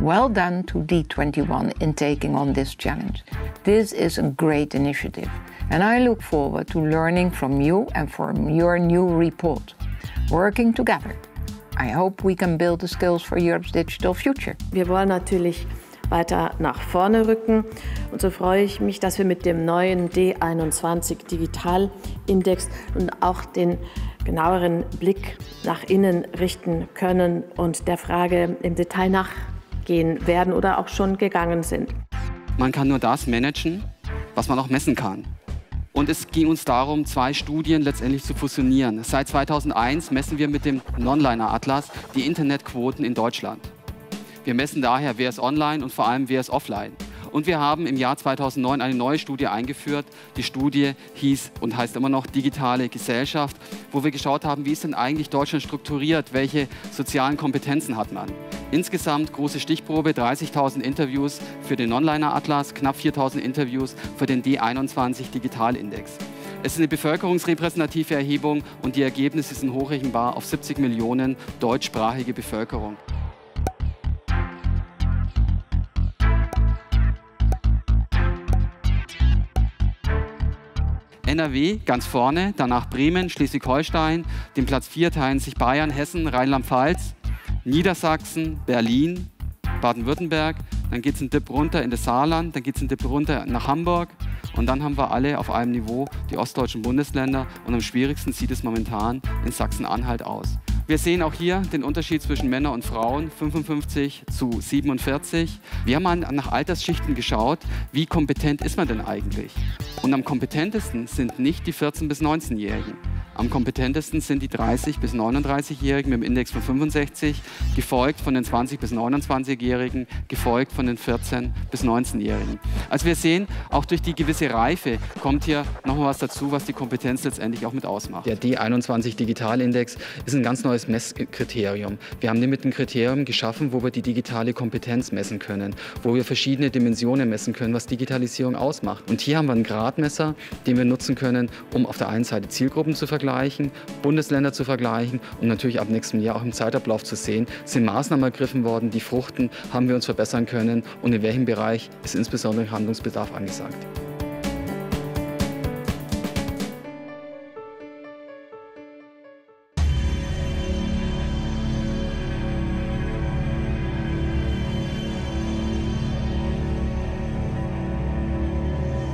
Well done to D21 in taking on this challenge. This is a great initiative, and I look forward to learning from you and from your new report. Working together, I hope we can build the skills for Europe's digital future. Wir wollen natürlich weiter nach vorne rücken. Und so freue ich mich, dass wir mit dem neuen D21 Digitalindex und auch den genaueren Blick nach innen richten können und der Frage im Detail nachgehen werden oder auch schon gegangen sind. Man kann nur das managen, was man auch messen kann. Und es ging uns darum, zwei Studien letztendlich zu fusionieren. Seit 2001 messen wir mit dem Nonliner Atlas die Internetquoten in Deutschland. Wir messen daher, wer ist online und vor allem, wer ist offline. Und wir haben im Jahr 2009 eine neue Studie eingeführt. Die Studie hieß und heißt immer noch Digitale Gesellschaft, wo wir geschaut haben, wie ist denn eigentlich Deutschland strukturiert, welche sozialen Kompetenzen hat man. Insgesamt große Stichprobe, 30.000 Interviews für den Onliner Atlas, knapp 4.000 Interviews für den D21 Digitalindex. Es ist eine bevölkerungsrepräsentative Erhebung und die Ergebnisse sind hochrechenbar auf 70 Millionen deutschsprachige Bevölkerung. NRW ganz vorne, danach Bremen, Schleswig-Holstein, den Platz 4 teilen sich Bayern, Hessen, Rheinland-Pfalz, Niedersachsen, Berlin, Baden-Württemberg, dann geht es einen Dip runter in das Saarland, dann geht es einen Dip runter nach Hamburg und dann haben wir alle auf einem Niveau die ostdeutschen Bundesländer und am schwierigsten sieht es momentan in Sachsen-Anhalt aus. Wir sehen auch hier den Unterschied zwischen Männern und Frauen, 55 zu 47. Wir haben nach Altersschichten geschaut, wie kompetent ist man denn eigentlich? Und am kompetentesten sind nicht die 14- bis 19-Jährigen. Am kompetentesten sind die 30- bis 39-Jährigen mit dem Index von 65, gefolgt von den 20- bis 29-Jährigen, gefolgt von den 14- bis 19-Jährigen. Also wir sehen, auch durch die gewisse Reife kommt hier noch mal was dazu, was die Kompetenz letztendlich auch mit ausmacht. Der D21 Digitalindex ist ein ganz neues Messkriterium. Wir haben nämlich ein Kriterium geschaffen, wo wir die digitale Kompetenz messen können, wo wir verschiedene Dimensionen messen können, was Digitalisierung ausmacht. Und hier haben wir einen Gradmesser, den wir nutzen können, um auf der einen Seite Zielgruppen zu vergleichen, vergleichen, Bundesländer zu vergleichen und natürlich ab nächstem Jahr auch im Zeitablauf zu sehen, sind Maßnahmen ergriffen worden, die fruchten, haben wir uns verbessern können und in welchem Bereich ist insbesondere Handlungsbedarf angesagt.